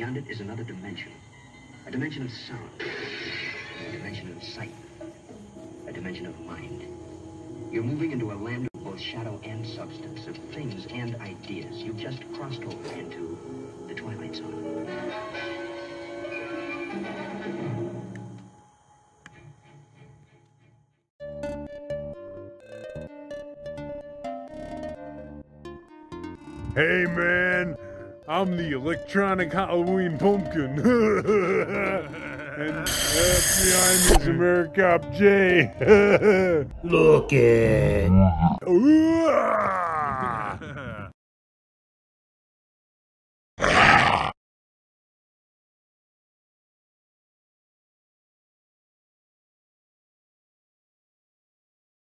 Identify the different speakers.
Speaker 1: beyond it is another dimension. A dimension of sound. A dimension of sight. A dimension of mind. You're moving into a land of both shadow and substance, of things and ideas. You've just crossed over into the Twilight Zone.
Speaker 2: Hey man, I'm the electronic Halloween pumpkin. and uh, behind me is Americop J.
Speaker 3: Look it.